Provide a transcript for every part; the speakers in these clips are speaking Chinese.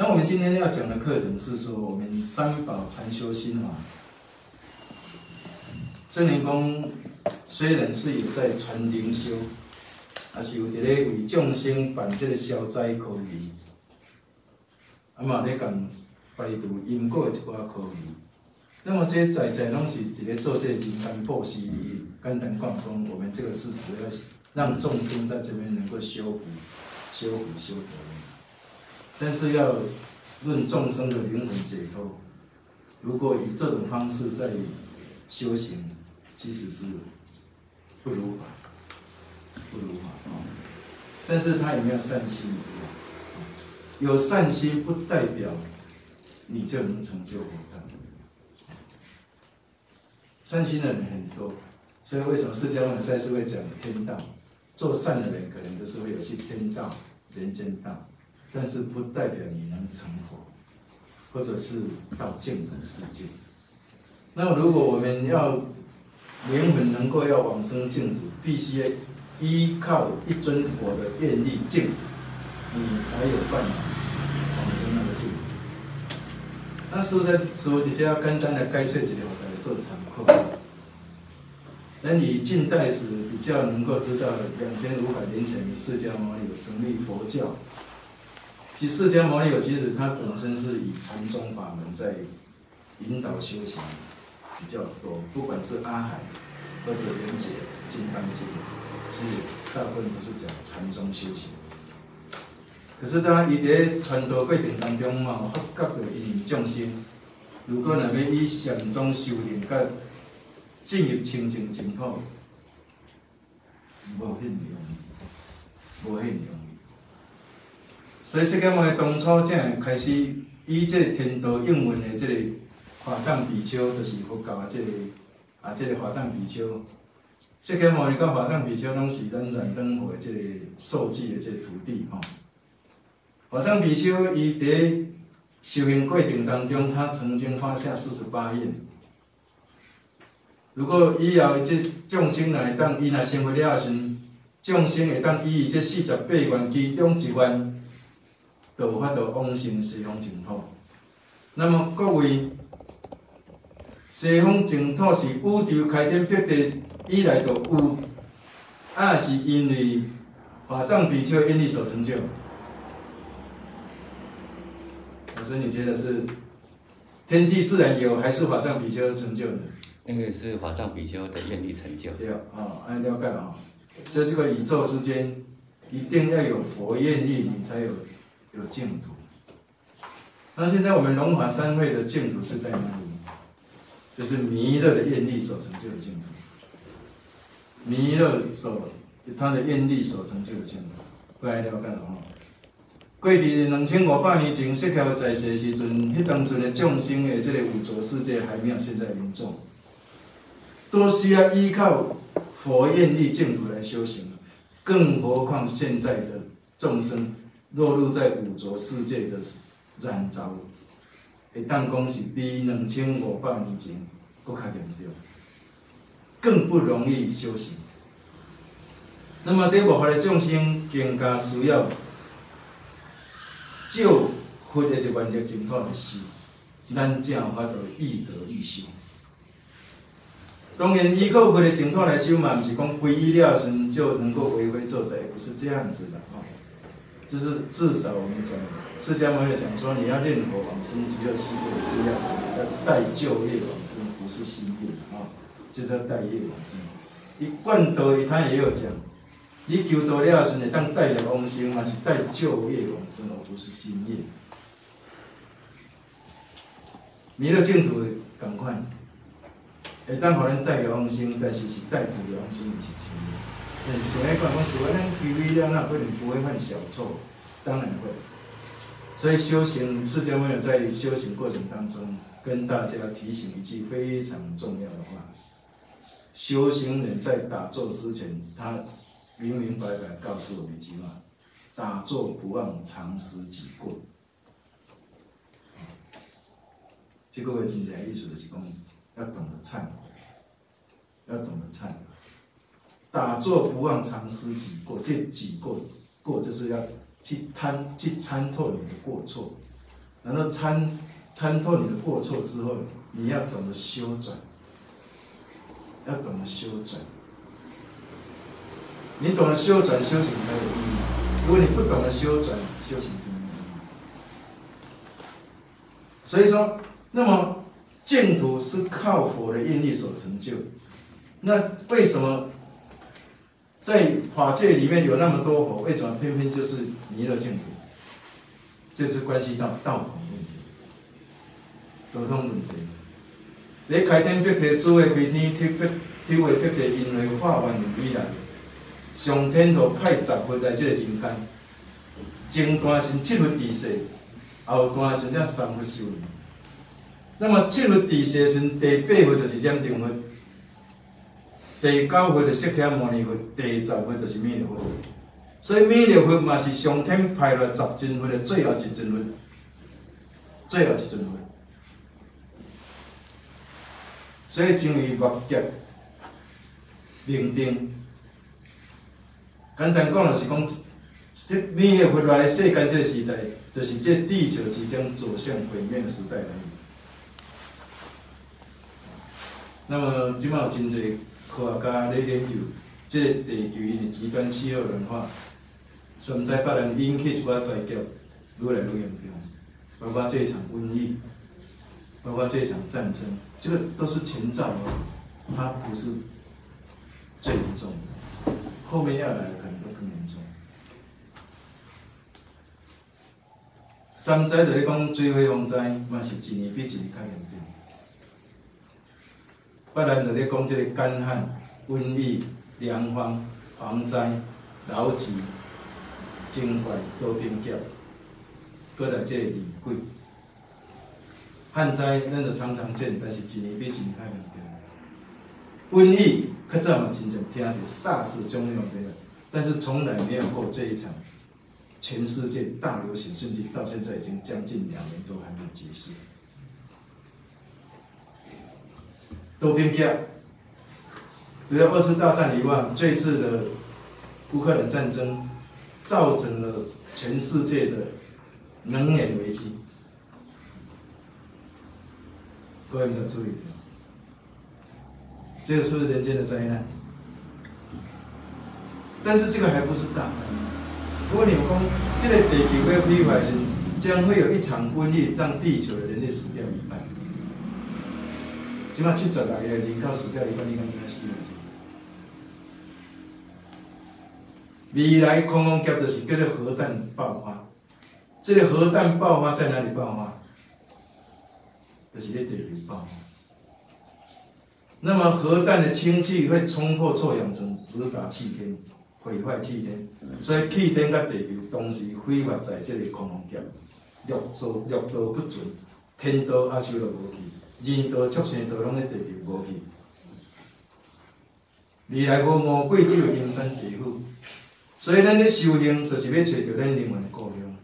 那我们今天要讲的课程是说，我们三宝禅修心法。圣灵公虽然是有在传灵修，也是有伫咧为众生办这个消灾科仪，啊嘛咧讲排除因果的一寡科仪。那么这些在在拢是伫咧做这个人间布施里，简单讲讲，我们这个事实要让众生在这边能够修福、修福、修德。但是要论众生的灵魂解脱，如果以这种方式在修行，其实是不如法，不如法啊。但是他有没有善心？有善心不代表你就能成就佛道。善心的人很多，所以为什么释迦牟尼再次会讲天道？做善的人可能都是会有去天道、人间道，但是不代表你能成佛，或者是到净土世界。那如果我们要灵魂能够要往生净土，必须依靠一尊佛的愿力净土，你才有办法往生那个净土。那师傅在说，你只要简单的解说一下，我来做参考。那你近代史比较能够知道，两千五百年前的释迦牟尼有成立佛教。其实释迦牟尼有，其实他本身是以禅宗法门在引导修行比较多，不管是阿海或者莲姐金刚经，是大部分都是讲禅宗修行。可是当伊在传道过程当中嘛，发觉到因众生，如果若要以禅宗修炼，甲进入清净净土，无很容易，无很容易。所以释迦牟尼当初正开始以这个天道应运的这个华藏比丘，就是佛教的这个啊，这个华藏比丘。释迦牟尼甲华藏比丘拢是咱燃灯会这个受记的这个徒弟吼。华藏比丘伊伫修行过程当中，他曾经发下四十八愿。如果以后这众生来当伊若成佛了时，众生会当以这四十八愿其中一愿，就有法度往生西方净土。那么各位，西方净土是宇宙开天辟地以来就有，啊是因为法藏比丘因力所成就。老师，你觉得是天地自然有，还是法藏比丘成就的？那个是法藏比丘的愿力成就。对啊，按了解啊。所以这个宇宙之间一定要有佛愿力，你才有有净土。那现在我们龙华三会的净土是在哪里？就是弥勒的愿力所成就的净土。弥勒所他的愿力所成就的净土，过来了解哦。过去两千五百年前释迦在世的时阵，迄当阵的众生的这个五浊世界还没有现在严重。都需要依靠佛愿力净土来修行，更何况现在的众生落入在五浊世界的染沼，会当讲是比两千五百年前更加严重，更不容易修行。那么在无法的众生更加需要救佛的一万力净土的时，咱正有法度易得易修。当然，依靠佛的净土来修嘛，不是讲皈依了时就能够为非作歹，不是这样子的哦。就是至少我们讲，释迦牟尼讲说，你要念佛往生极乐世界是要要带旧业往生，不是新业啊，就是要带业往生。一贯道他也有讲，你求道了时，你当带业往生嘛，是带旧业往生，而不是新业。弥勒净土赶快。会当互咱带个往生，但是是带苦的往生，毋是新业。但是上一讲讲，是话咱求医了，那可能不会犯小错，当然会。所以修行，释迦牟尼在修行过程当中，跟大家提醒一句非常重要的话：修行人在打坐之前，他明明白白告诉我们一句话：打坐不忘常思己过。这个话真正意思就是讲。要懂得忏悔，要懂得忏悔。打坐不忘常思己过，这己过过就是要去参去参透你的过错，然后参参透你的过错之后，你要懂得修转，要懂得修转。你懂得修转，修行才有意义。如果你不懂得修转，修行就没有意义。所以说，那么净土是靠佛的愿力所成就。那为什么在法界里面有那么多佛，为什么偏偏就是弥勒净土？这是关系到道统问题、道统问题。你开天辟地，诸位开天，天辟天为辟地，因为化万有以来，上天就派十佛来这个人间，前段是七佛地世，后段是了三佛修。那么七佛地世时，第八佛就是染定佛。第九回就释迦牟尼佛，第十回就是弥勒佛，所以弥勒佛嘛是上天派来十尊佛的最后一尊佛，最后一尊佛，所以称为末劫命定。简单讲就是讲，弥勒佛来世间这个时代，就是这地球即将走向毁灭的时代而已。那么，即马有真济。科学家咧研究，即地球因极端气候暖化，甚至别人引起一寡灾劫，愈来愈严重，包括这场瘟疫，包括这场战争，这个都是前兆哦，它不是最严重的，后面要来的可能都更严重。三灾就是讲水火风灾，嘛是一年比一年较严重。不然就咧讲即个干旱、瘟疫、粮荒、蝗灾、涝疾、精怪、多病劫，搁来即个厉鬼。旱灾咱就常常见，但是一年比一年较严重。瘟疫较早嘛真正听着 SARS 种样的，但是从来没有过这一场全世界大流行，甚至到现在已经将近两年都还没有结束。多边票，除了二次大战以外，这次的乌克兰战争造成了全世界的能源危机，各位要注意，这个是人间的灾难。但是这个还不是大灾难。如果你讲这个地球要毁坏时，将会有一场瘟疫让地球的。即码七十来个人口死掉一半，你敢知影死偌济？未来空空劫就是叫做核弹爆发。这个核弹爆发在哪里爆发？就是咧地球爆发。那么核弹的氢气会冲破臭氧层，直达气天，毁坏气天。所以气天甲地球同时挥发在这个空空劫，绿度绿度不准，天道也收了无去。人道、畜生道拢咧地球无去，未来无魔鬼，只有阴山地府。所以咱咧修行，就是要找到咱灵魂的故乡，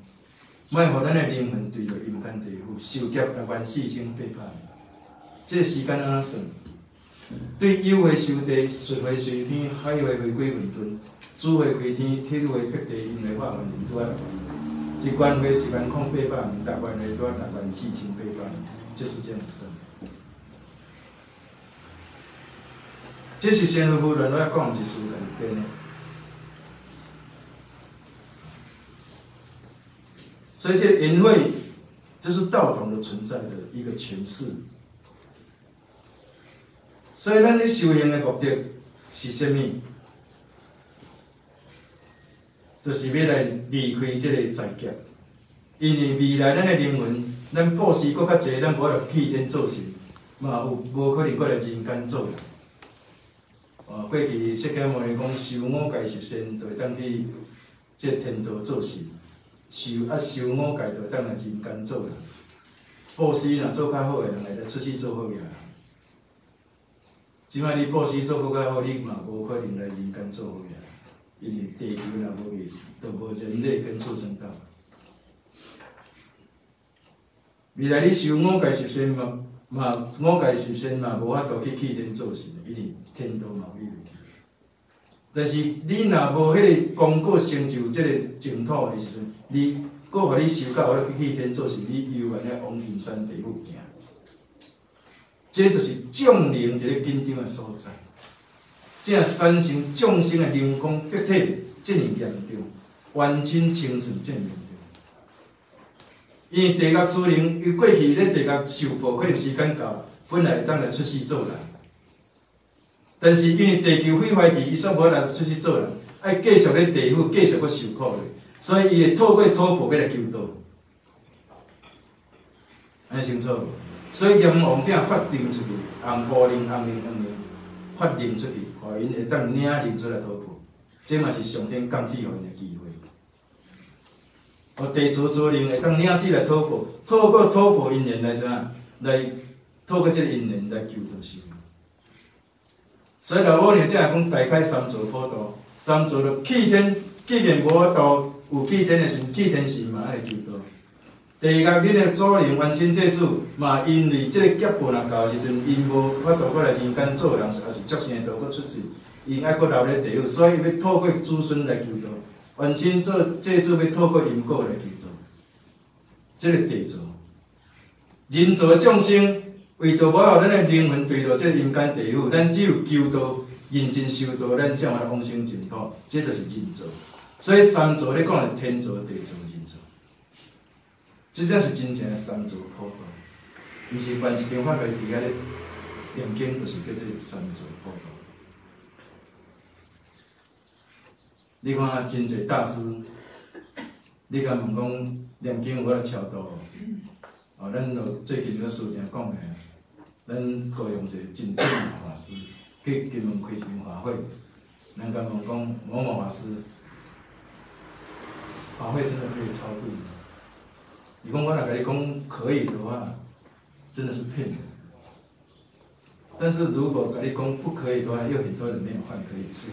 莫互咱的灵魂对着阴间地府受劫来万世经背叛。这时间安怎算？对有为修地，顺为随天，海为回归混沌，主为归天，铁为辟地，阴为化万人多。一关为一万空八百年，六万为多六万四千八百，就是这样算。这是仙和夫人来讲，是书人编的。所以，这因为这是道统的存在的一个诠释。所以，咱咧修行的目的是什么？就是要来离开这个灾劫。因为未来咱的灵魂，咱布施搁较济，咱无法度替天做事，嘛有无可能过来人间做。哦，过去释迦牟尼讲修五戒十善，就会当去这天道做事；修啊修五戒，就会当来人间做人。布施若做较好诶人，会来出世做好个人。即摆你布施做搁较好，你嘛无可能来人间做好个人，因为地球若无去，就无人类跟畜生道。未来你修五戒十善嘛？嘛，五戒十善嘛，无法度去替天做事，因为天道嘛有。但是你若无迄个功果成就即个净土的时阵，你搁互你收到我去去天做是你游玩咧往金山地府行，这就是众灵一个紧张的所在。这三生众生的灵光逼体，这么严重，冤亲情顺这么严重。因为地狱主灵，伊过去咧地狱受报，可能时间到，本来会当来出世做人。但是因为地球毁坏期，伊煞无来出世做人，爱继续咧地府继续搁受苦咧，所以伊会透过土婆要来求道。安尼清楚无？所以阎王正发定出去，红乌灵、红灵、黄灵发令出去，互因会当领认出来土婆，这嘛是上天降旨互因的机会。哦，地主主灵会当领旨来土婆，透过土婆因缘来怎来透过这个因缘来求道修。所以老母娘才会讲大开三座普渡，三座就气天，既然无法度有气天的时，气天神嘛爱来求道。第二个，恁的祖灵冤亲债主嘛，因为即个劫本啊到时阵，因无法度过来人间做人，也是足生道过出世，因爱搁留咧地狱，所以要透过子孙来求道。冤亲做债主要透过因果来求道，即个地座，人造众生。为着无互咱的灵魂坠落这阴间地府，咱只有求道、认真修道，咱才会往生净土。这就是人造。所以三造咧讲的天造、地造、人造，这才是真正的三造普渡。毋是办一张法会伫遐咧念经，就是叫做三造普渡。你看真济大师，你甲问讲念经有法超度哦，咱就最近个事情讲的。咱雇用一个真正的法师去金门开一场法会，人家问讲某某法师，法会真的可以超度吗？伊讲我若甲你讲可以的话，真的是骗人。但是如果甲你讲不可以的话，又很多人没有饭可以吃。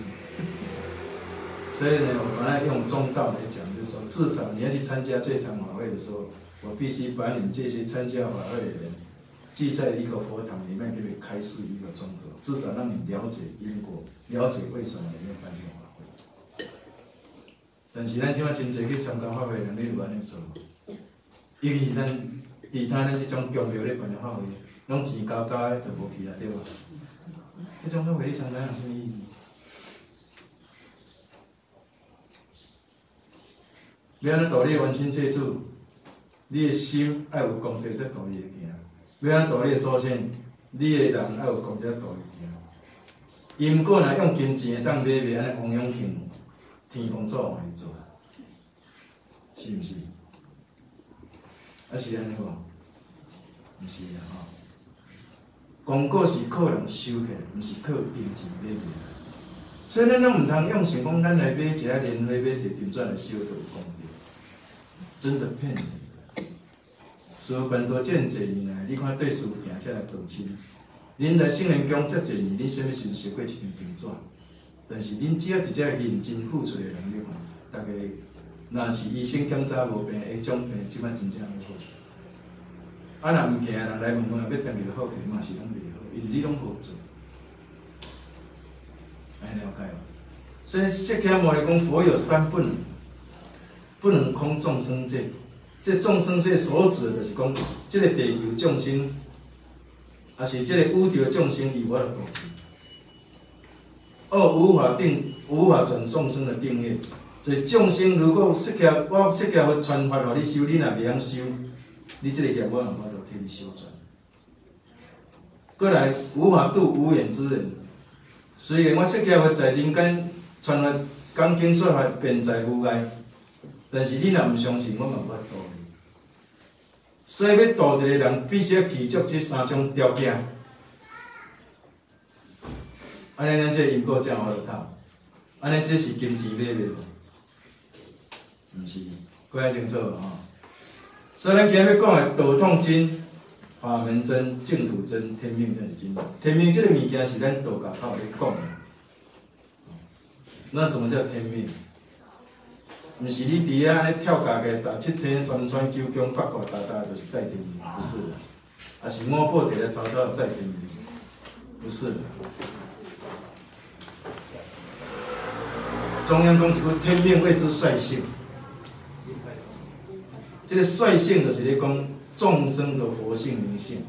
所以呢，我们来用中道来讲，就是说，至少你要去参加这场法会的时候，我必须把你们这些参加法会的人。聚在一个佛堂里面，给你开示一个钟头，至少让你了解因果，了解为什么你要办这个法会。但是咱即摆真侪去参加法会的，人你有安尼做？尤其咱其他咱即种强庙咧办的法会，拢钱交交诶，就无去啊，对无？迄种法会你参加有啥物意义？要安尼道理完全记住，你诶心爱有功德，才道理会行。要安度你的祖先，你的人要有功德度伊行。伊毋过若用金钱会当买卖安尼王永庆，天公做互伊做，是毋是？啊是安尼无？毋是啊吼。功果是靠人收起，毋是靠金钱买卖。所以咱拢毋通用想讲，咱来买一下莲花，买一金钻来收到功德，真的骗人。师傅办多见济年来，你看对事行遮来道亲。恁来圣人宫遮济年，恁啥物时阵收过一张金纸？但是恁只要直接认真付出的。能力吼，大家若是医生检查无病，会种病即摆真正好。啊，若毋惊人来问讲要等于好起，嘛是拢袂好，因为你拢无做。安了解无？所以释迦牟尼讲，佛有三不能，不能空众生界。这众生界所指，就是讲，这个地球众生，也是这个宇宙的众生，以我来度之。二无法定，无法转众生的定义。所以众生如果释迦，我释迦佛传法互你修，你若袂晓修，你这个业我无法度替你修转。过来无法度无缘之人，虽然我释迦佛在人间传法讲经说法，遍在无碍，但是你若毋相信，我无法度你。所以要度一个人，必须要具足这三种条件。安尼咱这因果才好落头。安尼这是金钱买卖无？毋是，过来清楚吼。所以咱今日要讲的道统真、法门真、净土真、天命真是真。天命即个物件是咱道家靠咧讲的。那什么叫天命？毋是你伫遐咧跳家嘅，逐七星山川九宫八卦，大大就是代天命，不是的。啊是摸破底来找找带天命，不是的。中央讲一句天命谓之率性，这个率性就是咧讲众生的佛性灵性。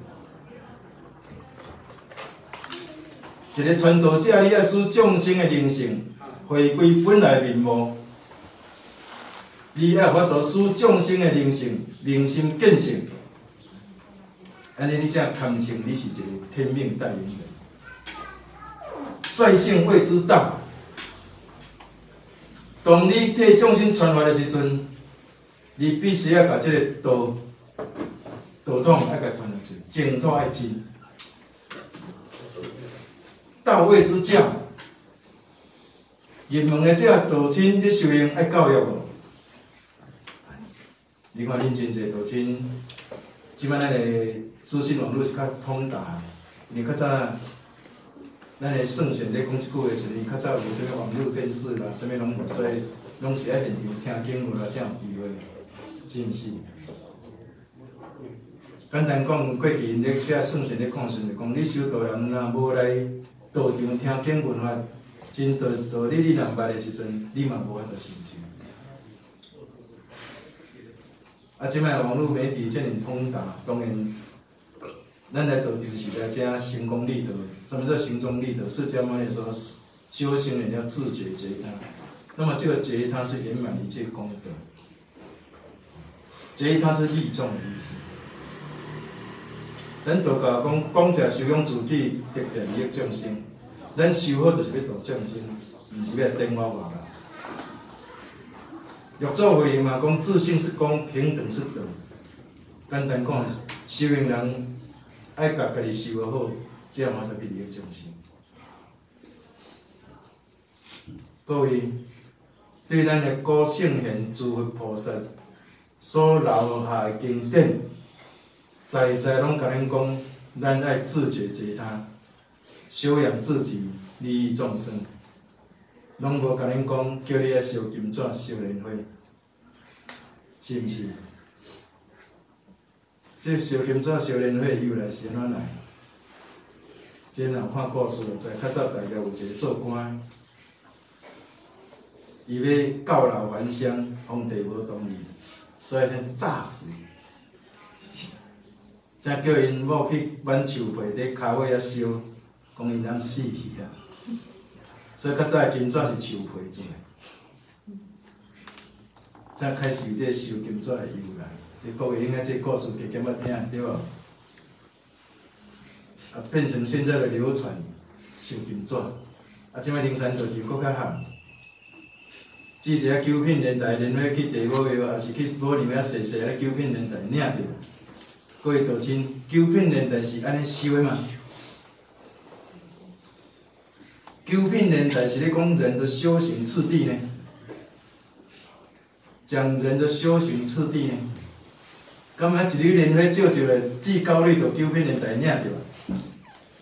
一个传道者，你要使众生的灵性回归本来面目，你要法度使众生的灵性灵心见性，安尼你才堪称你是一个天命代言人，率性谓之道。当你替众生传法的时阵，你必须要把这个道道统要甲传下去，净土爱知。到位之教，入门的这道亲这修行爱教育无？你看恁真济道亲，即摆咱的资讯网络是较通达，因为较早咱的圣贤咧讲即句话时，阵，较早有啥物网络电视啦，啥物拢无，所以拢是爱现场听经文啦，才有机会，是毋是？简单讲，过去因咧写圣贤咧讲时，就讲你修道人若无来。道场听经文法，真道道理你若毋捌的时阵，你嘛无法度成就。啊，即摆网络媒体遮尔通达，当然，咱来道场是来遮行功立德。什么叫行功立德？释迦牟尼说，修行人要自觉觉他。那么这个觉他是圆满一切功德，觉他是利众的意思。咱道教讲，讲者修养自己，得者利益众生。咱修好就是要度众生，毋是要颠我话。玉祖回应嘛，讲自信是公，平等是德。简单讲，修行人爱甲家己修好，这样嘛就利益众生。各位，对咱的古圣贤、诸佛菩萨所留下的经典。在在拢甲恁讲，咱爱自觉觉他，修养自己，利益众生，拢无甲恁讲，叫你爱烧金纸、烧莲花，是毋是？这烧金纸、烧莲花由来是安怎来？即若看故事就知，较早大家有一个做官，伊要告老还乡，皇帝无同意，所以先炸死。才叫因某去挽树皮伫骹尾遐烧，讲因人死去啊！所以较早金纸是树皮做诶，才开始这烧金纸诶由来。这各位应该这故事加减要听对无？啊，变成现在的流传烧金纸，啊，即摆灵山道就搁较夯。记者九品年代，连尾去地母庙，也是去武陵遐踅踅咧九品年代领着。各位道亲，九品年代是安尼修的嘛？九品年代是咧讲人的修行次第呢？讲人的修行次第呢？感觉，一缕莲花照照的，至高率就九品年代领着。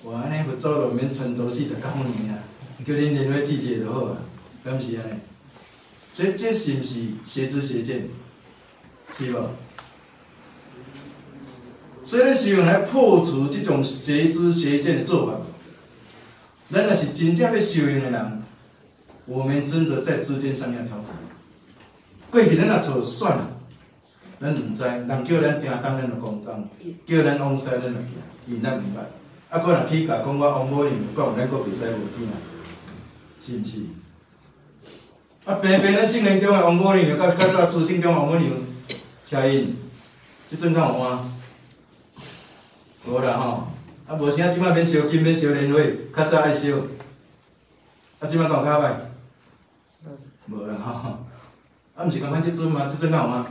哇，安尼佛祖就免传道四十九年啊，叫恁莲花记者就好啊，敢毋是安尼？这这是毋是邪知邪见？是无？所以，咱希望来破除这种邪知邪见的做法。咱若是真正要修行的人，我们真的在之间上要调整。过去咱若做算了，咱毋知，人叫咱听当咱就讲当，叫咱往西咱就行，因咱毋捌。啊，可能去甲讲我王某人讲，咱阁袂使无听，是毋是？啊，偏偏咱圣人中的王某人，甲较早初信中王某人，车因，即阵敢有换？无啦吼，啊无啥，即摆免烧金，免烧莲花，较早爱烧，啊即摆敢有较歹？无啦吼，啊毋是讲咱即阵吗？即阵有吗？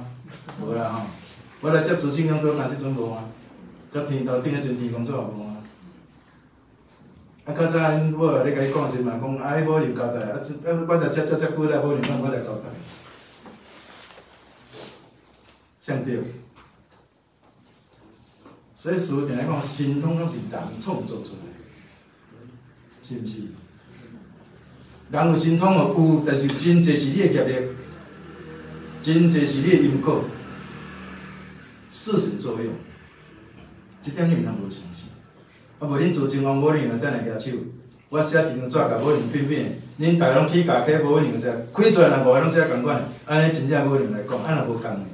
无啦吼，我来接触信仰都讲即阵无啊，甲天头顶个真天工作也无啊。啊较早因我咧甲伊讲是嘛，讲啊迄无人交代，啊即啊我来接接接久来无人讲我来交代，相对。所以师傅定来讲，神通拢是人创造出来，是毋是？人有神通哦，有，但是真济是你的业力，真济是你的因果，事实作用，即点你毋通无相信。啊，无恁做真王某人啊，等来举手，我写一张纸甲某人变变，恁逐个拢去甲某人者，开出来人五个拢写共款，安尼真正无人来讲，安若无共。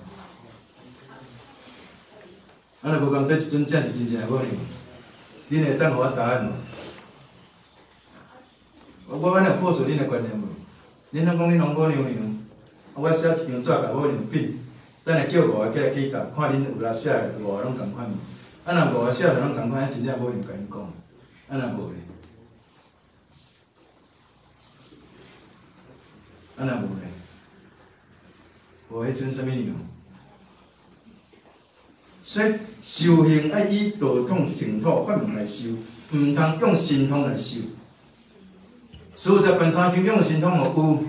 啊，若无讲这一阵正是真正的母娘，恁会当互我答案无？我安尼破除恁的观念无？恁拢讲恁拢母娘娘，啊，我写一张纸甲母娘比，等下叫五个起来去甲，看恁有来写的五个拢共款无？啊，若五个写的拢共款，真正母娘甲恁讲，啊，若无咧？啊，若无咧？无迄阵啥物娘？说修行要以道统净土法门来修，毋通用神通来修。师傅在本山经用神通无有，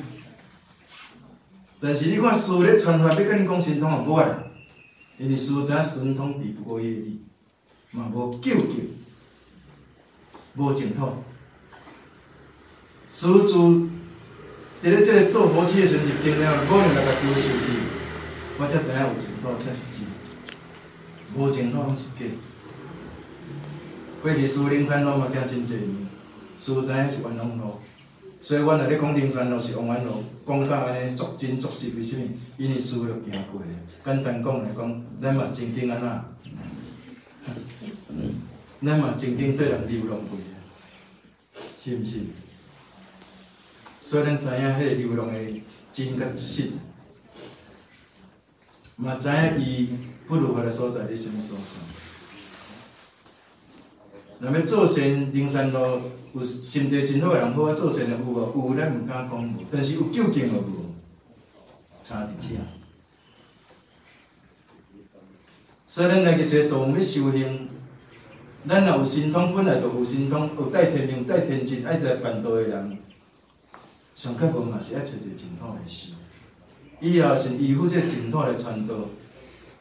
但是你看师咧传法，要甲你讲神通也无啊，因为师傅知影神通敌不过业力，嘛无救救，无净土。师傅自伫咧即个做佛事的时阵，就定了五年来甲师傅修理，我才知影有净土才是真。无情拢是假。过去师灵山路嘛行真济年，师知影是冤枉路，所以阮来咧讲灵山路是枉冤路，讲到安尼足真足实，为虾米？因为师傅行过。简单讲来讲，咱嘛曾经安怎？咱嘛曾经对人流浪过，是毋是？所以咱知影迄个流浪的真甲实，嘛知影伊。不如何的所在？你什么所在？若要做善，灵山路有心地真好的人，好啊做善的有无？有，咱毋敢讲无，但是有究竟的无？差伫遮。所以咱来个个道要修行，咱若有神通，本来就有神通，有带天命、带天职，爱来办道的人，上较无嘛是爱找一个净土来修，以后是依附这净土来传道。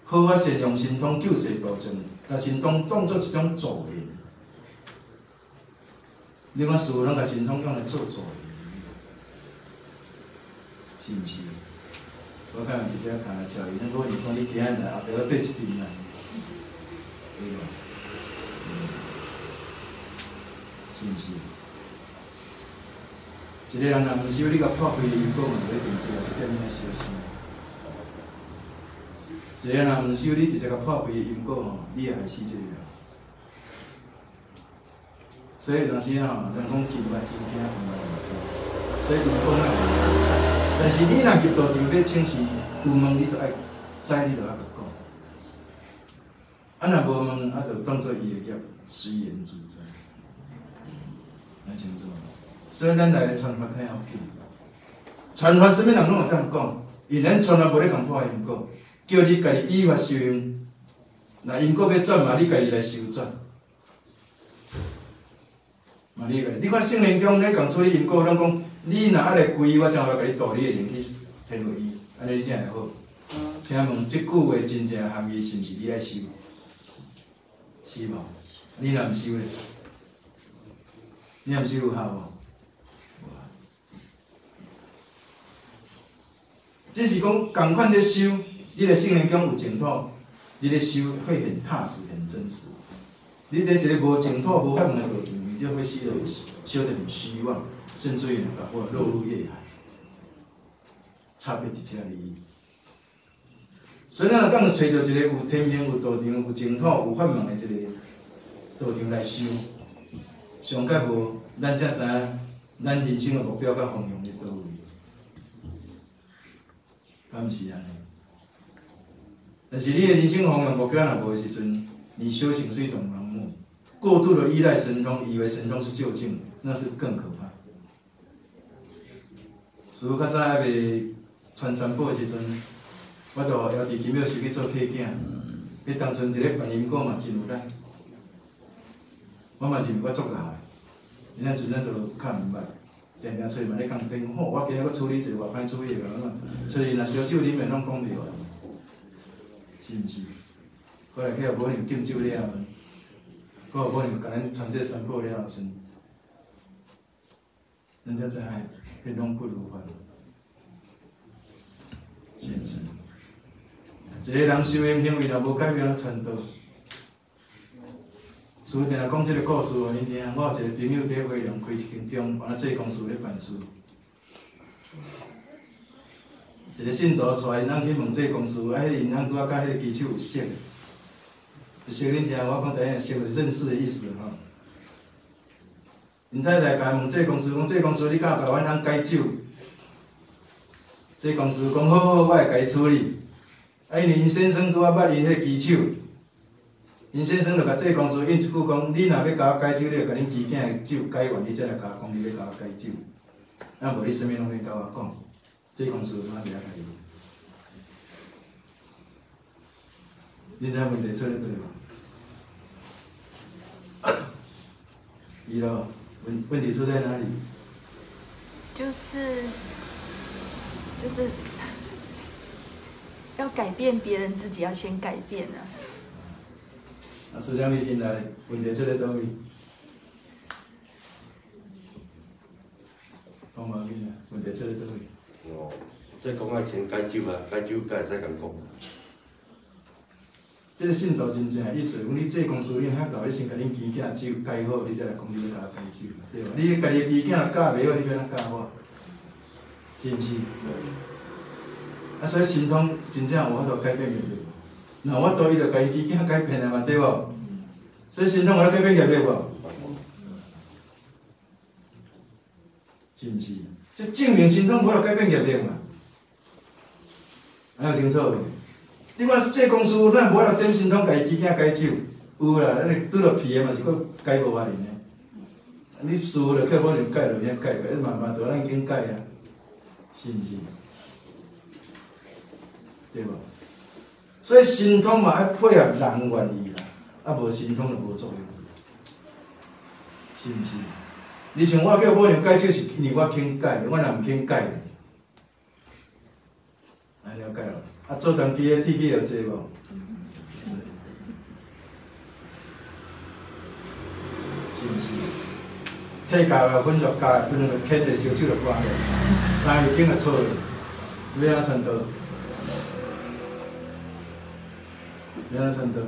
好法善用神通救世度众，甲神通当作一种助念。你看，师傅拢甲神通用来做助念，是毋是？我刚刚直接看下教伊，那果你讲你今日来，后壁要对一阵来，对无？是毋是？一个人若毋修，你甲破开因果嘛，要定出来，这点你要小心。一个人毋修，你直接甲破开因果吼，你也害死即个。所以有当时吼，人讲真歹真惊，唔歹所以因果啊，但是你若入道场要请示有问，你都爱知，你都爱甲讲。啊，若无问，啊，就当作伊的业，随缘自在。来清楚。所以咱来传法较要紧。传法什么人拢会当讲，伊咱从来无咧讲破因果。叫你家己依法修，那因果要转嘛，你家己来修转。嘛，你个，你看圣人讲咧讲处理因果，拢讲你若爱来归，我将来甲你导你的灵去天落伊，安尼你才会好。请问即句话真正含义是毋是你爱修？是无？你若毋修咧？你若毋修有效无？只是讲共款咧修。你的圣灵中有净土，你的修会很踏实、很真实。你在一个无净土、无法门的道场，你就会修得修得很虚妄，甚至于搞或落入业海。差别伫遮哩。所以咱若当找到一个有天命、有道场、有净土、有法门的一个道场来修，上盖无，咱才知影咱人生的目标甲方向伫倒位。敢毋是安尼？但是你的人生方向目标若无时阵，你修行是一种盲目，过度的依赖神通，以为神通是究竟，那是更可怕。所以较早还未穿三宝的时阵，我就要伫奇妙寺去做客囝，迄当阵伫咧办因果嘛真有力，我嘛认为我做老的，因那阵咱就较明白，常常找问咧讲电吼，我今日要处理一个外歹处理个，所以若烧酒啉面拢讲着。是毋是？后来去互无人敬酒了，搁互无人甲咱传这三宝了，先，人家知影，迄拢不如法，是毋是？一个人修行行为若无改变程度，师傅定来讲即个故事互你听。我有一个朋友伫花莲开一间店，安尼做公司咧办事。一个信徒带因翁去问这公司，啊，迄因翁拄仔甲迄个机手有熟，就是恁听我讲第一，熟认识的意思吼。因太太甲问这公司讲，这公司你敢甲阮翁改酒？这公司讲好好，我会甲伊处理。啊，因为因先生拄啊捌因迄个机手，因先生就甲这公司应一句讲，你若要甲我改酒，你著甲恁机囝的酒改完，你才来甲我讲你要甲我改酒。啊，无你啥物拢免甲我讲，这公司有啥物要甲伊？你知问题出咧对无？伊咯，问问题出在哪里？就是就是要改变别人，自己要先改变啊。啊，思想你进来，问题出在倒位？讲毛病啊，问题出在倒位？哦，即讲啊，先解酒啊，解酒才会使咁讲。这个信徒真正意思讲，你这公司恁遐搞，你先甲恁机囝酒改好，你才来讲你要甲我解酒，对吧？你家己机囝教袂好，你要怎教我？是毋是？啊，所以神通真正有法度改变业力，若我度伊就甲伊机囝改变了嘛，对无？所以神通有咧改变业力无？是毋是？这证明神通无法改变业力嘛？安有清楚未？你看这公司，咱无法度点神通，家己机囝改酒，有啦，咱是拄着皮的嘛是佫改无法哩呢。你师傅着去可能改着遐改，改慢慢着咱已经改啊，是毋是？对无？所以神通嘛爱配合人愿意啦，啊无神通就无作用，是毋是？你像我叫可能改酒，是因为我肯改，我若毋肯改，安了解无？啊，做长期的铁器有坐无？是。毋是？体教的、粉肉教的，可能就牵着烧手就关了，三月经就错了，要安怎程度？要安怎程度？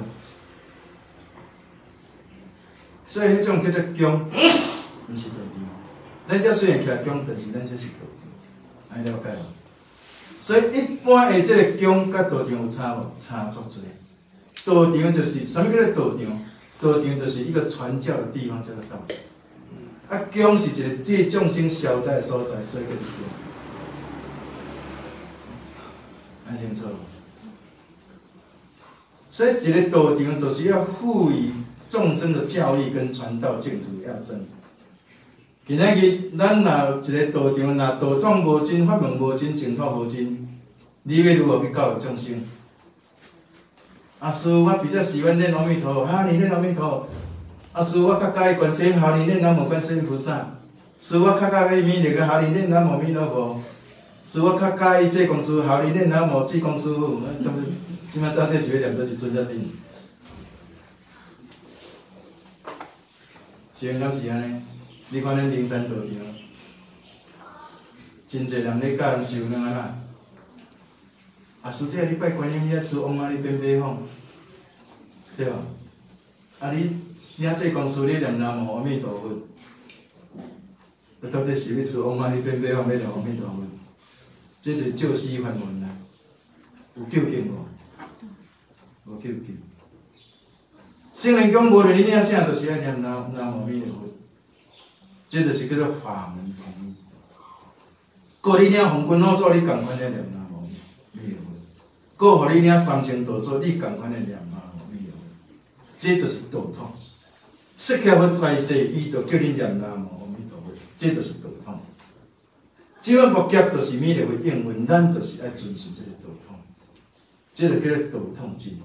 所以迄种叫做强，毋是道场。咱遮虽然徛强，但是咱这是道场，安尼了解无？所以一般的即个宫甲道场有差无？差足多。道场就是啥物叫做道场？道场就是一个传教的地方，叫做道场。啊，宫是一个替众生消灾的所在，所以叫做宫。安清楚无？所以一个道场就是要赋予众生的教育跟传道净土要真。今仔日咱若一个道场，若道统无真，法门无真，净土无真，你要如何去教育众生？啊，师父，我比较喜欢念阿弥陀佛，哈，你念阿弥陀佛。啊，师父，我较介意观世音，哈，你念南无观世音菩萨。师父，我较介意弥勒个，哈，你念南无弥勒佛。师父，我较介意济公师，哈，你念南无济公师傅。即摆到底是要念倒一尊才对？是安敢是安尼？你看恁灵山道场，真侪人咧教人修两啊啦。啊，师姐，你拜观音，你爱吃往哪里变白吼？对吧？啊，你你啊，这公司你念南无阿弥陀佛，啊，到底是要吃往哪里变白吼？要念阿弥陀佛？这是救世法门啦，有究竟无？无究竟。圣人讲无论你念啥，就是爱念南南无阿弥陀佛。这就是叫做法门统一。过你领红军老祖，你共款咧念南无弥陀佛；过互你领三清道祖，你共款咧念南无弥陀佛。这就是道统。释迦佛在世，伊就叫你念南无阿弥陀佛，这就是道统。即款目劫就是弥陀佛应允，咱就是爱遵循这个道统。这就叫做道统经。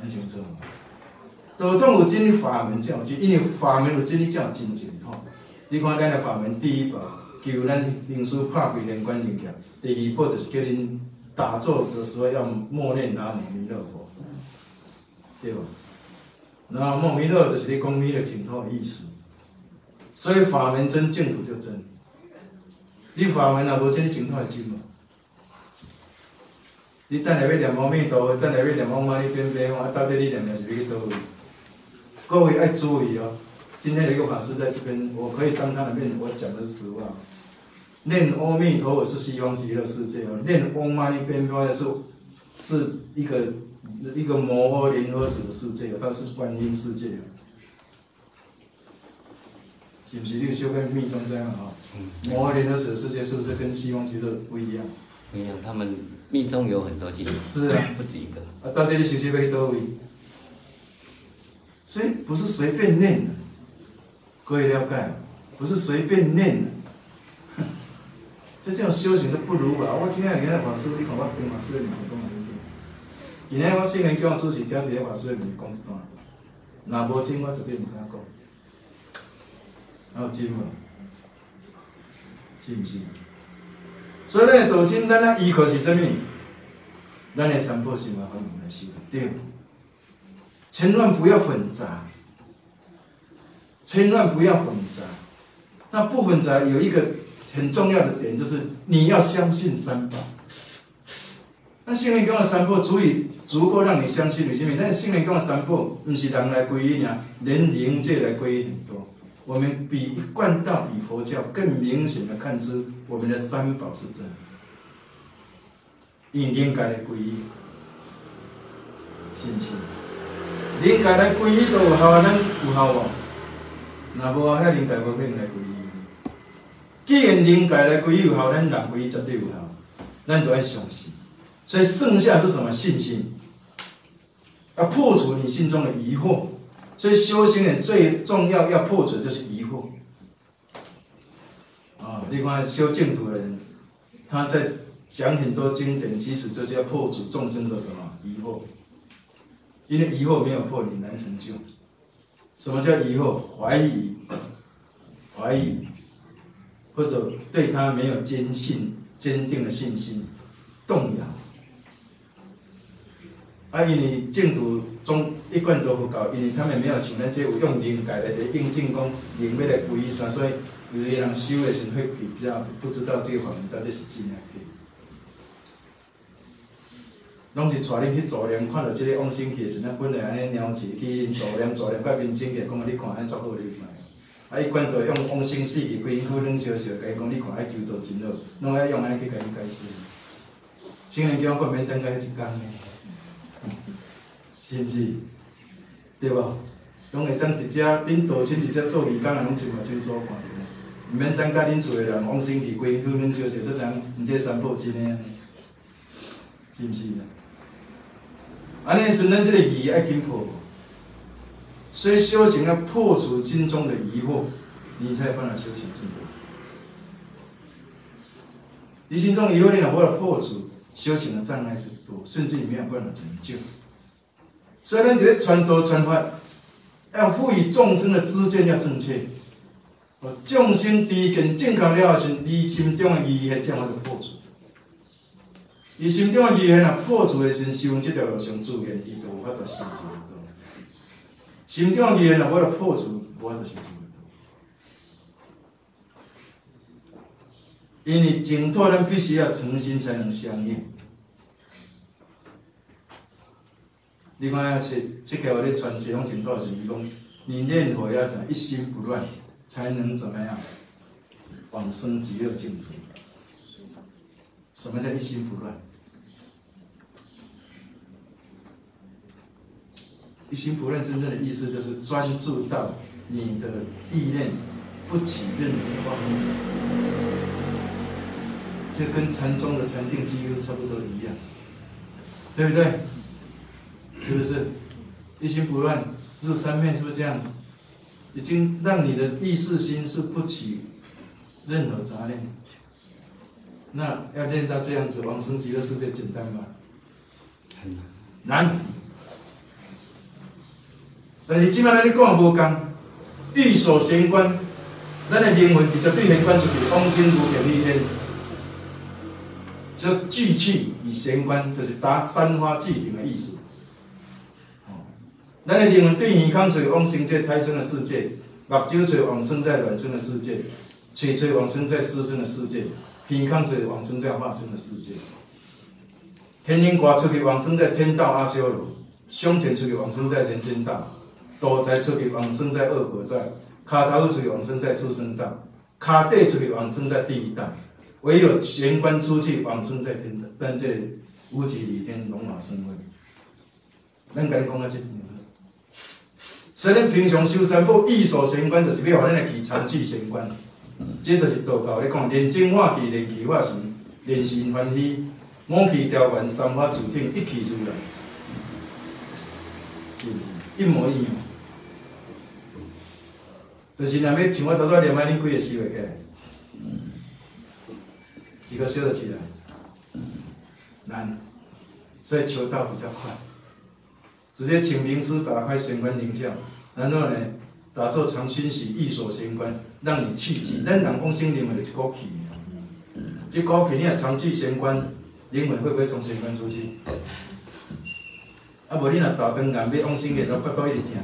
安清楚无？道统有真法门才有真，因为法门有真，你才有真净土。你看咱的法门第一步，求咱名师拍开连观灵界；第二步就是叫恁打坐的时候要默念南无弥勒佛，对吧？南无弥勒就是你讲弥勒净土的意思。所以法门真，净土就真。你法门若无真，你净土会真无？你等下要念阿弥陀佛，等下要念往哪里变变啊？到底你念念是要去倒位？各位要注意哦，今天有一个法师在这边，我可以当他的面，我讲的是实话。念阿弥陀佛是西方极乐世界哦，念嗡嘛呢叭咪是是一个一个摩诃联合组的世界，它是观音世界，是不是？你修跟密宗这样哈？嗯，摩诃联合组的世界是不是跟西方极乐不一样？不一样，他们密宗有很多经，是啊，不止一个。啊，到底你修习要去倒位？所以不是随便念的，各位了解？不是随便念的。所以这种修行都不如吧？我听下今仔法师，你看我听法师的面前讲哪听？今仔我新年讲主持，今伫咧法师的面前讲一段，若无真我绝对毋敢讲。还有真无？是毋是？所以呢道经，咱啊依靠是啥物？咱的三宝是麻烦我们来修，对。千万不要混杂，千万不要混杂。那不混杂有一个很重要的点，就是你要相信三宝。那心灵讲的三宝足以足够让你相信，为什么？但是心灵讲的三宝不是人来皈依呢，连灵界来皈依很多。我们比一贯道、比佛教更明显的看出我们的三宝是真，因灵界来皈依，信不信？灵界来皈依都有效，咱有效无？若无啊，遐灵界无可能来皈依。既然灵界来皈依有效，咱人皈依绝对有效，咱都要相信。所以剩下是什么？信心，要破除你心中的疑惑。所以修行人最重要要破除就是疑惑。啊，另外修净土的人，他在讲很多经典，其实就是要破除众生的什么疑惑。因为疑惑没有破，你难成就。什么叫疑惑？怀疑，怀疑，或者对他没有坚信、坚定的信心，动摇。啊，因为净土中一贯都不高，因为他们没有像咱这有用灵界来的印证讲灵要来皈依啥，所以有的人修的时候会比较不知道这个法门到底是真还是。拢是带恁去做念，看到即个往生去时，咱本来安尼鸟字去做念做念，甲面前起来讲啊，你看安足好你看。啊，一贯都用往生死去规因苦软烧烧，甲伊讲你看爱求道真好，拢爱用安尼去甲伊解释。新人叫我免等甲迄一工呢，是毋是？对无？拢会当伫遮，恁道亲伫遮做义工啊，拢真嘛真爽看着。毋免等甲恁厝诶人往生去规因苦软烧烧，这阵毋这三宝真诶，是毋是啊？安尼时，咱即个疑爱紧破，所以修行要破除心中的疑惑，你才有办法修行正果。你心中疑惑，你若无法破除，修行的障碍就多，甚至你没有办法成就。所以咱伫咧传道传法，要赋予众生的知见要正确。哦，众生知见正确了后，时你心中的疑惑才会就破除。伊心中的疑惑若破除的时，修即条路上自然伊就有法度成就得到。心中的疑惑若无了破除，无法度成就得到。因为净土咱必须要诚心才能相应。另外是即个我咧传这种净土是伊讲，你念佛要想一心不乱，才能怎么样往生极乐净土。什么叫一心不乱？一心不乱真正的意思就是专注到你的意念不起任何妄念，就跟禅宗的禅定几乎差不多一样，对不对？是不是？一心不乱入三昧是不是这样子？已经让你的意识心是不起任何杂念。那要练到这样子，往生极乐世界简单吗？很难。难。但是即摆咱咧讲无共，欲所玄关，咱的灵魂直接对玄关出去，往生如见一天。这聚气与玄关，就是达三花聚顶的意思。哦，咱的灵魂对耳孔吹往生在胎生的世界，目睭吹往生在卵生的世界，嘴吹往生在湿生的世界，鼻孔吹往生在化生的世界。天灵挂出去往生在天道阿修罗，胸前出去往生在人间道。肚脐出去往生在恶鬼道，骹头出去往生在畜生道，骹底出去往生在地狱道，唯有玄关出去往生在天道，但这无极里天龙马生位。咱甲你讲啊，即点好。所以咱平常修三宝意所玄关，就是要互咱的气长聚玄关。这就是道教咧讲，练精化气，练气化神，练心欢喜，五气调元，三法自挺，一气如来，是毋是？一模一样。就是若要像我拄拄念安尼，几个收会起来？几个收得起来？难，所以求道比较快。直接请名师打开玄关灵教，然后呢，打坐常熏习，意所玄关，让你去气。咱人讲心灵门就一股气，一股气你若常去玄关，灵魂会不会从玄关出去？啊，无你若大肠癌要往生嘅，都骨头一直疼；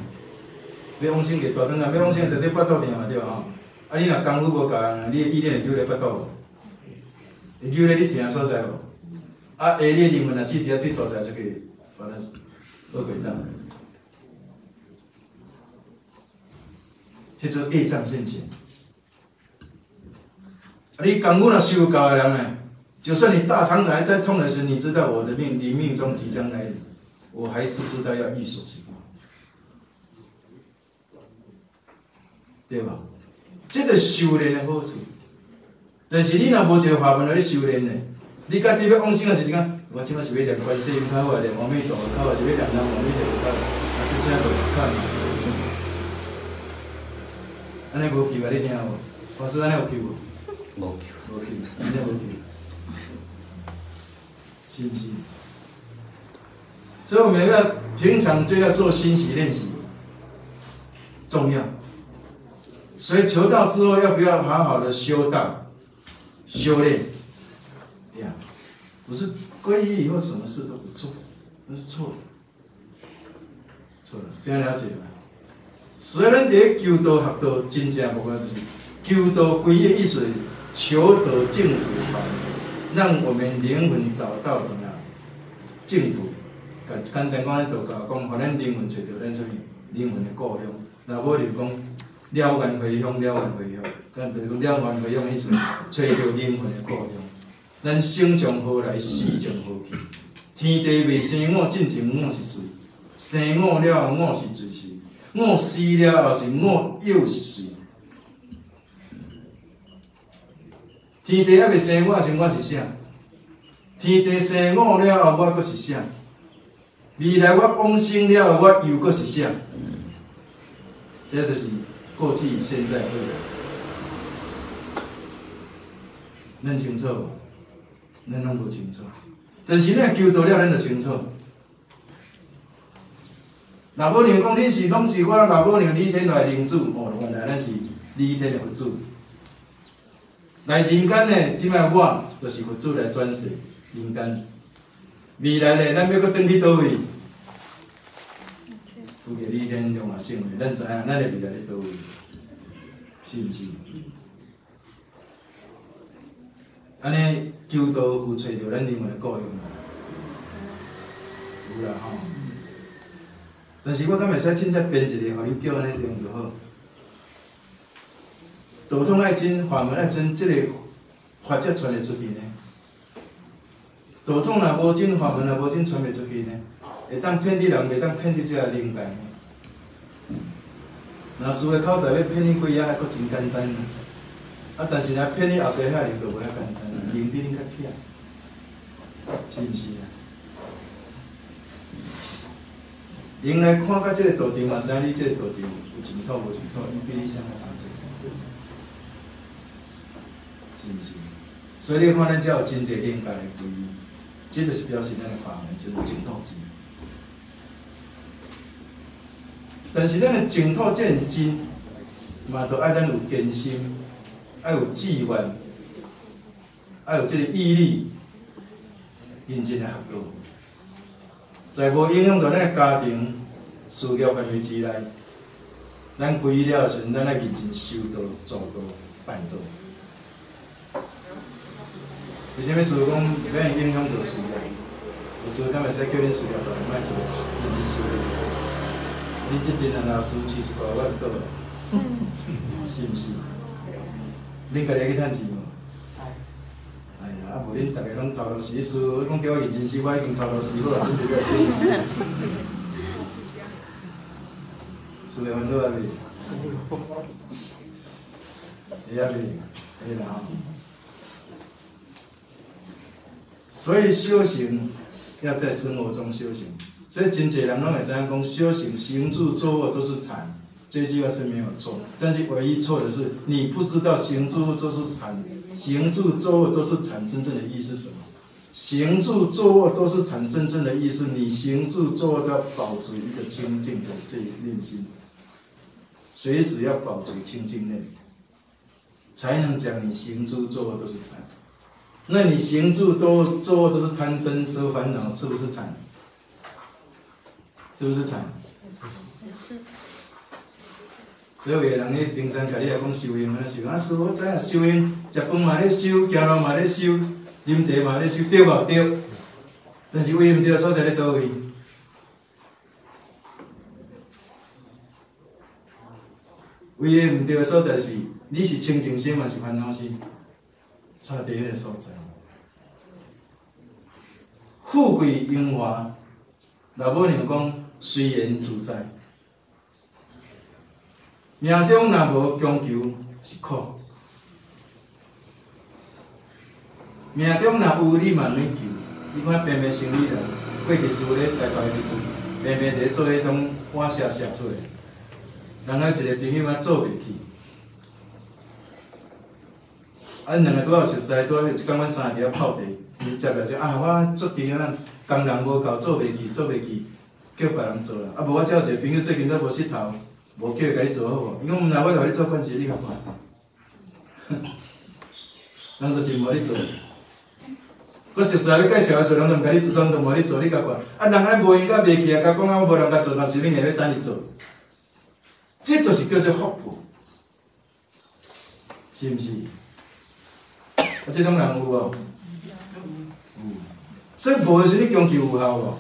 要往生嘅大肠啊要往生，就得骨头疼嘛对吼。啊，你若功夫无够，你的意念会揪咧骨头无？会揪咧你疼的所在无？啊，下日你的灵魂若去伫遐对大在就可以把它恶轨道，迄做业障现前。啊，你功夫若修够的人呢，就算你大肠子还在痛的时候，你知道我的命你命中即将来临，我还是知道要欲所行，对吧？这个修炼的好处，但是你若无一个法门来修炼呢，你家己要往生的时阵，我即摆是要念观世音较好，念阿弥陀佛较好，是要念南无阿弥陀佛较好，啊，这些都惨嘛。安尼无救啊！你听有无？法师安尼有救无？无无救，安尼无救，是不是？所以我们要平常就要做心习练习，重要。所以求道之后，要不要好好的修道、修炼？呀，不是皈依以后什么事都不做，那是错的，错了，这样了解吗？所以咱伫求道学道真正无关就是求道皈依的意思，求得净土法，让我们灵魂找到怎么样净土。简简单讲，道教讲，互咱灵魂找到咱什么灵魂的故乡。那我就讲了缘回乡，了缘回乡，咱就是讲了缘回乡意思，找到灵魂的故乡。咱生从何来，死从何去？天地未生我，进前我是谁？生我了，我是谁谁？我死了后是我又是谁？天地还未生我时，我是啥？天地生我了后，我阁是啥？未来我往生了后，我又阁是啥？这就是过去、现在、未来。恁清楚无？咱拢无清楚。但是呢，求到了，恁就清楚。老母娘讲，恁是拢是我老母娘李天来领主，哦，原来咱是李天的佛祖。来人间呢，即摆我就是佛祖来转世人间。未来呢，咱要搁转去倒位？有个李天用啊姓的，咱知影咱的未来伫倒位，是毋是？安尼求道有找着咱灵魂的故乡有啦吼。但是我敢会使凊彩编一个，互你叫安尼用就好。道统爱真，法门爱真，即个法则传会出去呢。道统若无真，法门若无真，传袂出去呢。会当骗你人，袂当骗你即个灵界。若输个口才要骗你几啊，还佫真简单。啊，但是若骗你后壁遐灵就无遐简单，人比你较忝，是毋是啊？人来看到即个道场，嘛知影你即个道场有净土无净土，伊比你啥较长进，是毋是？所以你看咱才有真侪灵界的皈依，这就是表示咱的法门真有净土真。但是咱的净土真真，嘛都爱咱有坚心，爱有志愿，爱有即个毅力，认真来学道。在无影响到咱的家庭、事业范围之内，咱皈依了时，咱爱认真修道、做道、办道。为虾米事讲免影响到事业？有事敢会使叫恁事业大，莫做认真修道。你即阵啊，若输饲一大万倒，是毋是？恁家己去趁钱无？哎呀，啊无恁逐个拢头路死输，讲叫我认真死，我已经头路死好啊，准备要死。厝的烦恼啊未？会啊未？会啦吼。所以修行要在生活中修行，所以真侪人拢会知影讲，修行行住坐卧都是禅，这句话是没有错。但是唯一错的是，你不知道行住都是禅，行住坐卧都是禅，真正的意思是什么？行住坐卧都是禅，真正的意思，你行住坐卧都要保持一个清净的这一念心，随时要保持清净念，才能讲你行住坐卧都是禅。那你行住都坐卧都是贪嗔痴烦恼，是不是禅？是不是禅？所以有个人咧灵山，甲你来讲修行，啊修啊师傅，知影修行，食饭嘛咧修，行路嘛咧修，啉茶嘛咧修，对无对？但是为毋对所在咧倒位？为个毋对的所在是，你是清净心，还是烦恼心？差伫迄个所在。富贵荣华，老母娘讲随缘自在。命中若无强求是苦，命中若有你嘛免求。你看平平生理人，过去师傅咧台大时阵，平平伫做迄种花写写出来，人啊一个朋友嘛做袂去。啊，两个拄好熟识，拄好一工阮三个伫遐泡茶，伊接来就啊，我做朋友咱工人无够，做袂去，做袂去，叫别人做啦。啊，无我只有一个朋友最近都无佚头，无叫伊甲你做好无？伊讲毋来，我甲你做关系，你甲看。人就是无你做。我熟识要介绍来做，人都毋甲你做，人都无你做，你甲看。啊，人安尼无闲甲袂去啊，甲讲啊，我无人甲做，若是恁硬要等伊做，这就是叫做福报，是毋是？啊，即种人有无？有。所以无时你强求有效无？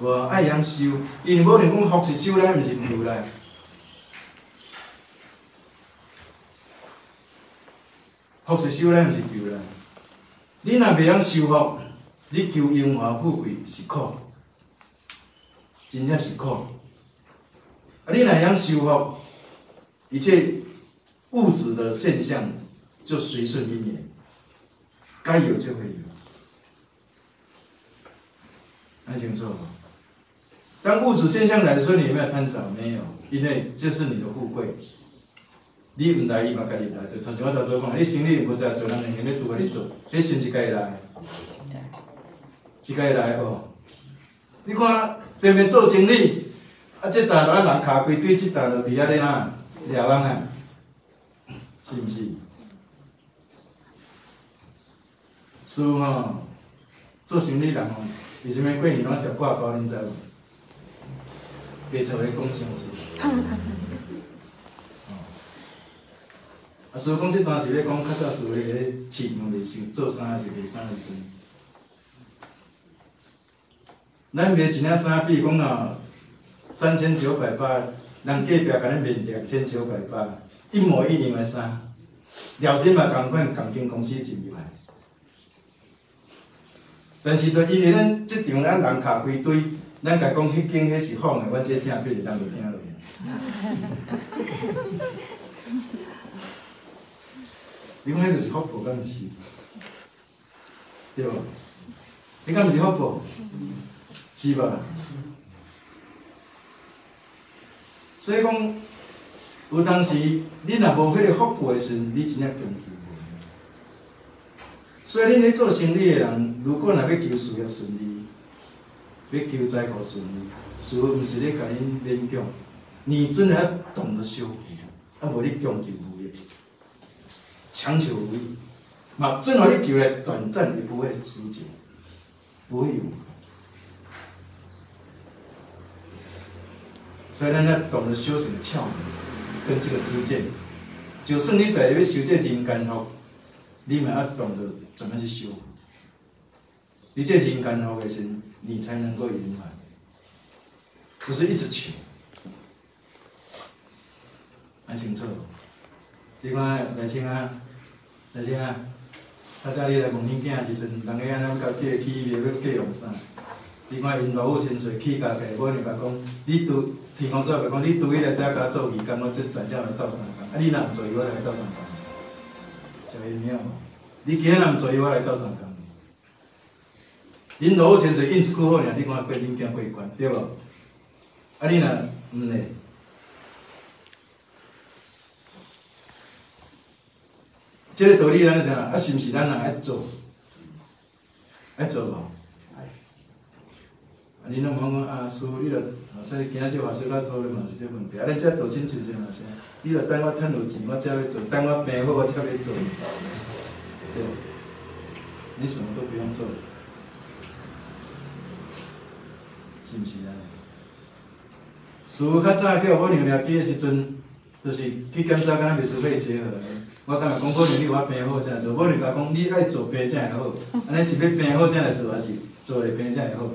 无爱养修，因为无论讲福是修来，毋是求来。福是修来，毋是求来。你若袂晓修福，你求荣华富贵是苦，真正是苦。啊，你若会晓修福，一切物质的现象就随顺因缘。该有就会有，还清楚吗？当物质现象来的时候，你有没有贪着？没有，因为这是你的富贵。你唔来，伊嘛家己来。就像我头先讲，你生理无在做，人硬要拄甲你做，你是毋是家己来？是家己来吼。你看，偏偏做生意，啊，即搭啊人骹规堆，即搭就伫遐咧啊，掠人啊，是毋是？师傅吼，做生意人吼，为什么过年拢食挂包？恁知无？袂做咧讲伤济。啊，所以讲即段是咧讲较早师傅咧市场卖想做衫是卖衫时阵，咱卖一领衫，比如讲哦，三千九百八，人隔壁甲咱卖两千九百八，一模一样的衫，料身嘛共款，共间公司进入来。但是，就因为咱即场咱人卡规堆，咱甲讲迄间迄是仿的，阮即正必会当就听落去。你讲迄就是福报，敢毋是？对无？你敢毋是福报？是吧？所以讲，有当时你若无迄个福报的时阵，你真正强求。所以，恁咧做生意的人，如果若要求事业顺利，要求财富顺利，师傅毋是咧甲恁勉强，你真的要懂得修，啊无你强求无益，强求无益，嘛，正好你求来短暂也不会持久，不会有。所以，咱要懂得修行的窍门跟这个知见，就算你在要修这人间福，你嘛要懂得。怎么去修？你这人间福的时，你才能够圆满，不是一直求。还清楚？即款来生啊，来生啊，较早你来问恁囝时阵，人个安尼甲叫起，要要叫用啥？你看因老母亲随起家己，我就甲讲，你拄天公做甲讲，你拄迄个早甲做义工，我这才才来斗三工，啊，你若毋做伊，我来斗三工，就因了。你今日若毋做伊，我来斗三工。因老母亲随应一句好尔，你看过恁囝过关，对无？啊，你若毋咧？即个道理咱怎啊？是毋是咱人爱做？爱做无？啊，恁拢讲讲啊，师傅，你著啊，所以今仔即话说较做咧嘛是这问题。啊，恁遮道亲像这嘛是，你著等我趁有钱，我才要做；等我病好，我才要做。对，你什么都不用做，是毋是安尼？师傅较早叫我娘掠机的时阵，就是去检查敢若袂输买车好。我敢若讲可能你我病好才来做，我娘甲讲你爱做病才会好，安尼是要病好才来做，还是做咧病才会好？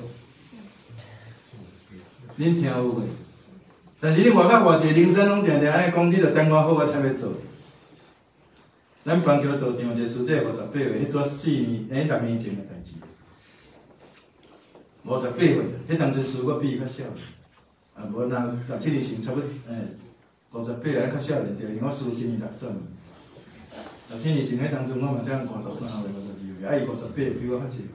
恁听有袂？但是你外口偌济铃声拢定定安尼讲，你着等我好，我才要做。咱邦桥道场一个师姐五十八岁，迄拄四年，诶，六年前诶代志。五十八岁，迄当阵师我比伊较少，啊，无若六七年前差不多，诶，五十八岁较少年着，因为我师今年六十。六七年前迄当阵我嘛才五十三岁、五十二岁，啊，伊五十八比我较济岁。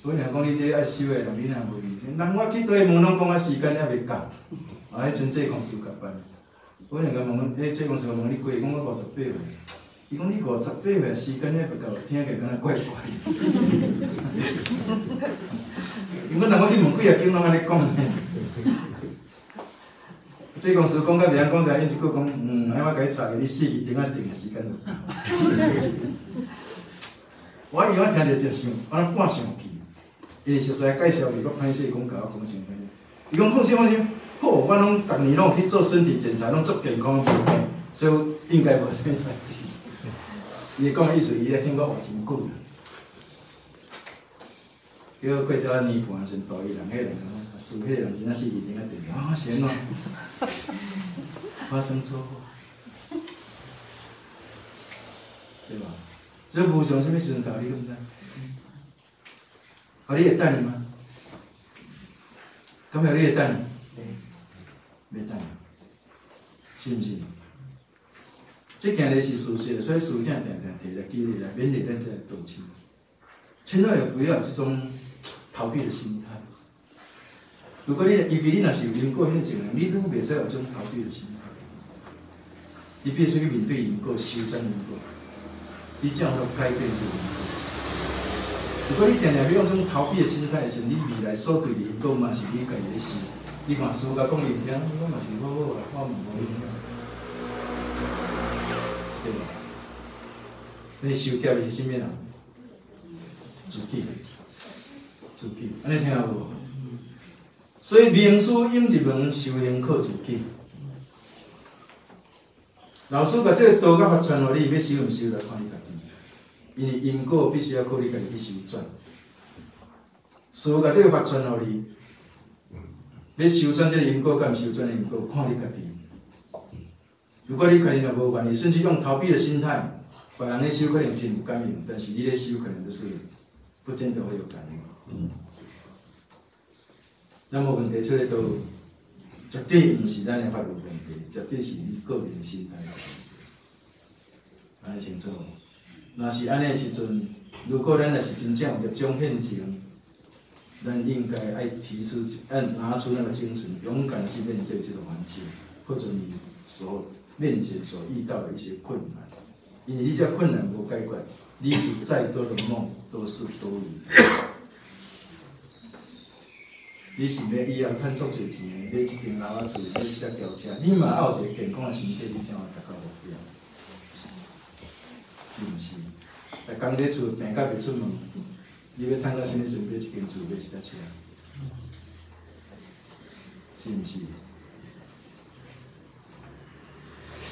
本来讲你这爱收的人，你若无认真，人我去对问拢讲啊时间还袂到，啊，迄阵这公司甲办。我两个问，迄这公司问你过，讲我五十八岁，伊讲你五十八岁时间还袂到，听起来敢若怪怪。因为人我去问几啊间拢安尼讲呢。这公司讲甲别人讲者，因一句讲，嗯，哎，我甲你查个，你四二点啊定的时间就到。我以我听着真想，我半生气。因为实在介绍伊，我歹势讲甲我讲啥物。伊讲放心放心，好，我拢逐年拢去做身体检查，拢足健康，所以应该无啥物代志。伊讲意思，伊咧听我话真久。啦。叫过一啊年半时，大伊人，迄人讲，输迄个人真正是一定啊定啊，行哦，发生错误，对吧？这无上什么时阵到你，敢知？啊你会等你吗？敢有你会等你？袂等，是毋是？即件咧是事实，所以事情定定摕来记录来勉励咱这个道亲。千万也不要有这种逃避的心态。如果你因为你若是有因果现前的，你都袂使有这种逃避的心态。你必须去面对因果，修正因果，你才有改变因果。如果你定定要用种逃避的心态时，你未来所对的因果嘛是你家己的事。你看师傅甲讲伊毋听，我嘛是好好啊，我嘛无影响，对无？你受劫的是什物人？自己，自己，安尼听有无？所以名师引一门，修行靠自己。老师把这个道甲发传互你，要修毋修来看你家己。因为因果必须要靠你家己去修转。师傅甲这个发传互你，要修转这个因果，甲毋修转的因果，看你家己。如果你家己若无愿意，甚至用逃避的心态，别人咧修可能真有感应，但是你咧修可能就是不见得会有感应。嗯那么问题出来都绝对毋是咱的法律问题，绝对是你个人的心态问题。安尼清楚？若是安尼的时阵，如果咱若是真正有业障现前，咱应该爱提出，按拿出那个精神，勇敢去面对这个环境，或者你所面前所遇到的一些困难。因为你这困难无解决，你有再多的梦都是多余的。你是要以后趁足侪钱，买一间楼仔厝，买一只轿车，你嘛要有一个健康的身体，你才有达到目标，是毋是？在工伫厝病甲袂出门，你要趁到啥物阵买一间厝，买一只车，是毋是？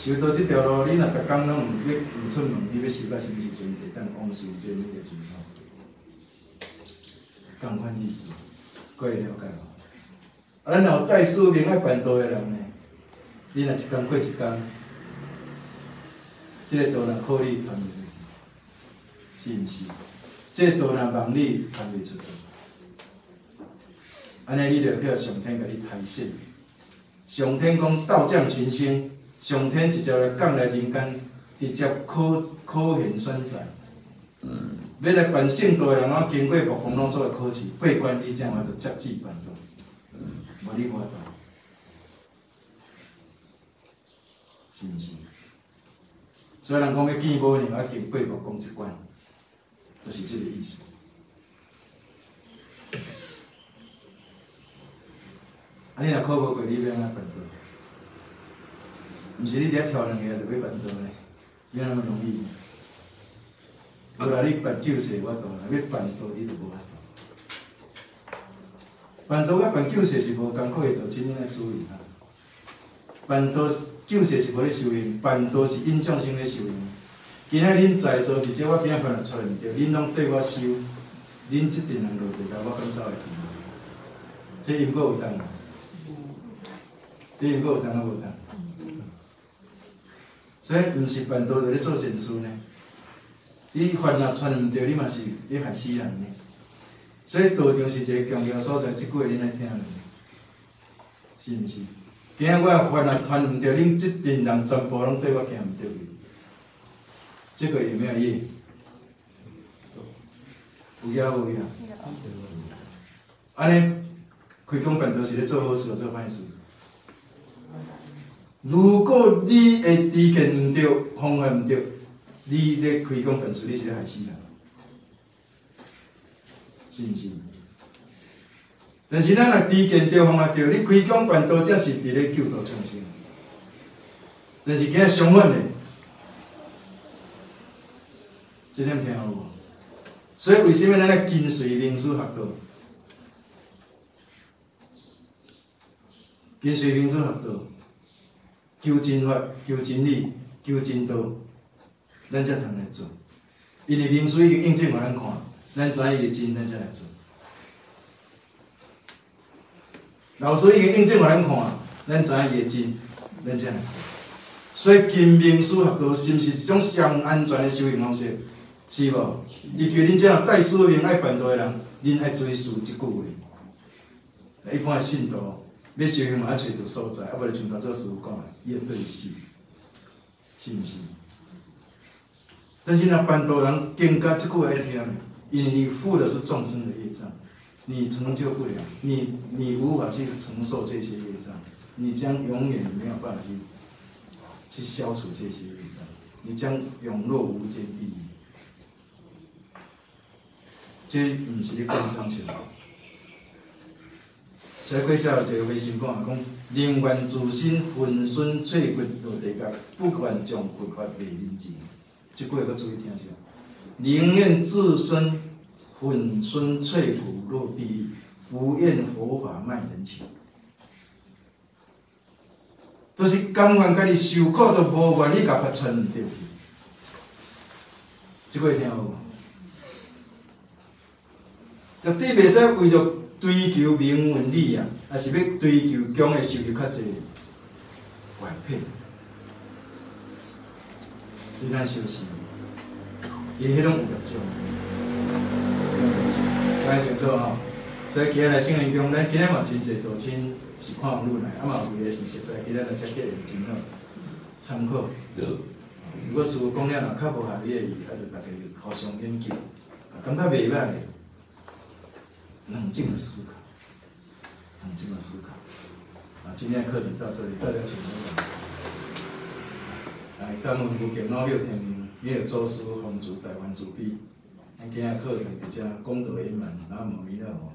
修道即条路，你若逐工拢毋要毋出门，你要修到啥物时阵会当往生这物个情况？共款意思。过会了解无？啊，咱若有带使命爱办道的人呢，你若一工过一工，即、个道若靠你传，是毋是？即、个道若望你传袂出去，安尼你就叫上天甲你提醒。上天讲道降群星，上天直接来降来人间，直接考考验选材。嗯。要来办圣道的人，拢经过木工拢做考试，过关以后就接旨办道。嗯。无你看到，是毋是？所以人讲要见无人，要经过木工一关，就是即个意思。啊！你若考无过，你要安怎办到？毋是你伫遐挑两个就要办到呢？哪那么容易？无啦，你办九世我度啦，要办到你就无法度。办到甲办九世是无共苦的，就真正来注意啊！办到九世是无咧修行，办到是印象性咧修行。今仔恁在座，伫这我今仔看来出毋着，恁拢对我修，恁即阵人落地甲我敢走会去？这因果有当。这因果有当啊无当？所以毋是办道在咧做善事呢。你烦恼传毋着，你嘛是咧害死人呢。所以道场是一个重要所在，即句话恁来听是毋是？今仔我烦恼传毋着，恁即阵人全部拢对我行毋着去，这个有没有意？有影有影？安尼开讲办道是咧做好事，做歹事？如果你会知见毋着，方法毋着，你咧开讲本事，你是咧害死人，是毋是？但是咱若知见着方法着，你开讲办道，则是伫咧救度众生。但是今日相反的，这点听好无？所以为什么咱咧跟随名师学道？跟随名师学道。求真法、求真理、求真道，咱才通来做。因为名师已经印证互咱看，咱知伊个真，咱才来做。老师已经印证互咱看，咱知伊个真，咱才来做。所以，金名师学道是毋是一种上安全的修行方式？是无？伊叫恁这样带使命爱办道的人，恁爱追溯即句话。一般信徒。要修行嘛，要找着所在，啊，无就像头做师傅讲的，伊会对伊死，是毋是？但是若办道人更加这句爱听，因为你负的是众生的业障，你成就不了，你你无法去承受这些业障，你将永远没有办法去去消除这些业障，你将永落无间地狱。这毋是咧讲上去。所以过才有一个微信讲讲，宁愿自身浑身碎骨落地脚，不愿将佛法卖人前。即句要注意听一下。宁愿自身浑身碎骨落地，不愿佛法卖人情。都是甘愿家己受苦，都无愿意甲法传入去。即句听好无？绝对袂使为着。追求名闻利啊，还是要追求强的收入较济，外配，你咱休息，伊迄种有业障，听清楚吼。所以今日来圣灵中，咱今日嘛真济道亲是看网络来，啊嘛有个是实在，今日来接起真好参考。如果师傅讲了若较无合理的，啊，就大家互相研究，感觉袂歹。冷静的思考，冷静的思考。啊，今天课程到这里，大家请合掌。来，感恩福建老庙天明，也有周师奉祖台湾主笔。今日课程直接功德圆满，南无弥勒佛。